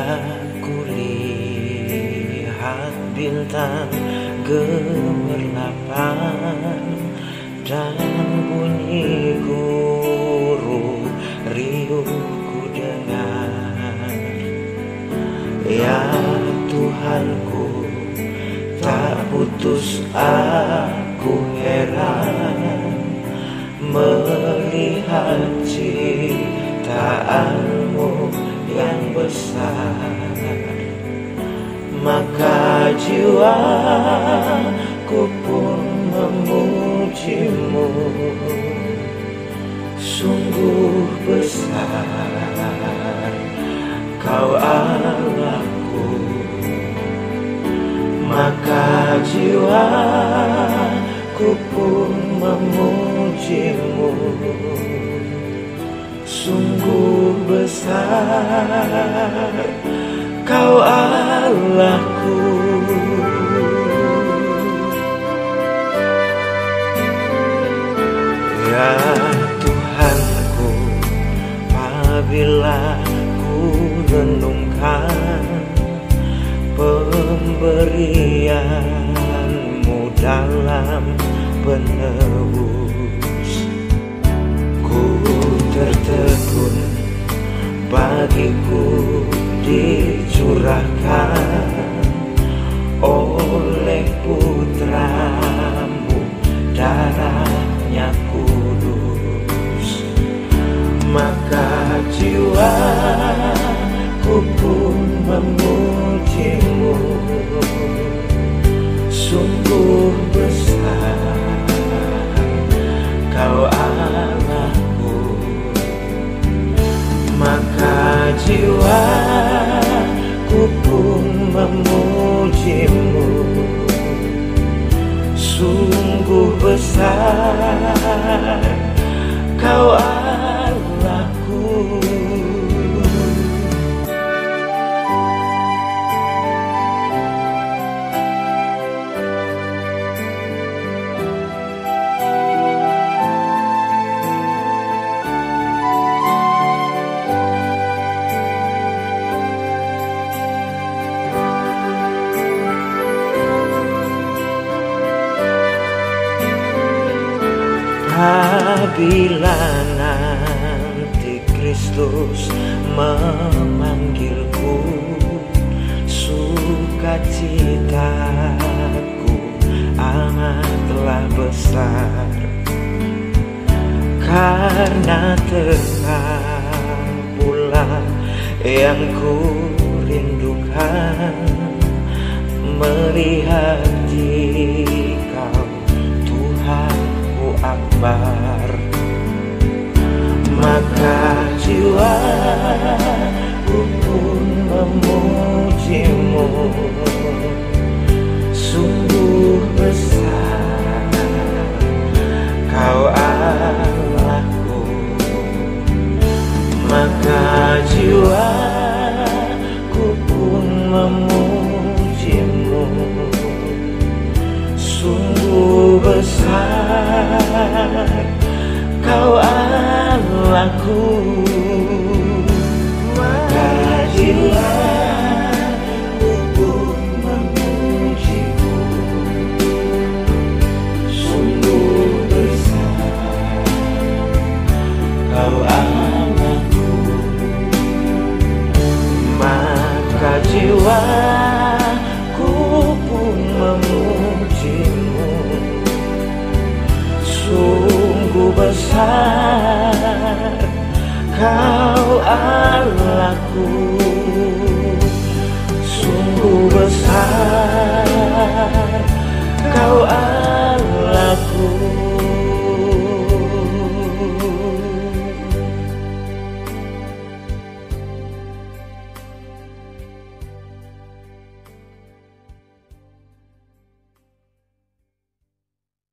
Aku lihat bintang gemerlapan dan bunyi guru riuhku dengar. Ya Tuhanku tak putus aku heran melihat cintaan yang besar maka jiwaku pun memujimu. Sungguh besar kau Allahku Maka jiwaku pun memujimu Sungguh besar. Kau Allahku. Ya Tuhanku Apabila ku renungkan Pemberianmu dalam penebus Ku tertegun bagiku dicurahkan oleh putramu darahnya kudus. Maka jiwaku pun memujimu. Sungguh besar kau Allahku Apabila nanti Kristus memanggilku. Sukacitaku amatlah besar. Karena terkapulah yang ku rindukan Melihat Maka jiwaku pun memujimu. Sungguh besar kau Allahku. Maka jiwaku pun memujimu. Sungguh kau Allahku Maka besar Kau Allahku Sungguh besar. Kau